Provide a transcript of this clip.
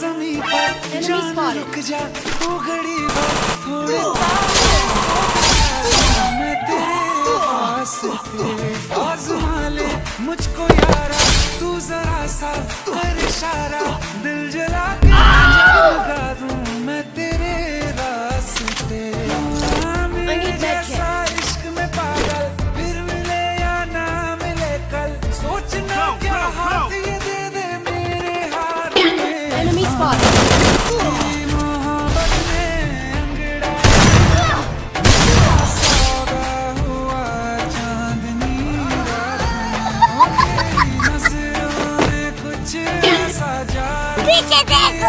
जमी पर जान रुक जा तू घड़ी थोड़े मैं तेरे पास आजमा ले मुझको यारा तू जरा सा कर इशारा दिल जला के लगा दूँ मैं तेरे रास्ते। हाँ, मेरे जैसा इश्क में पागल फिर मिले या ना मिले कल सोचना क्या हाथ ये Wiecie tego,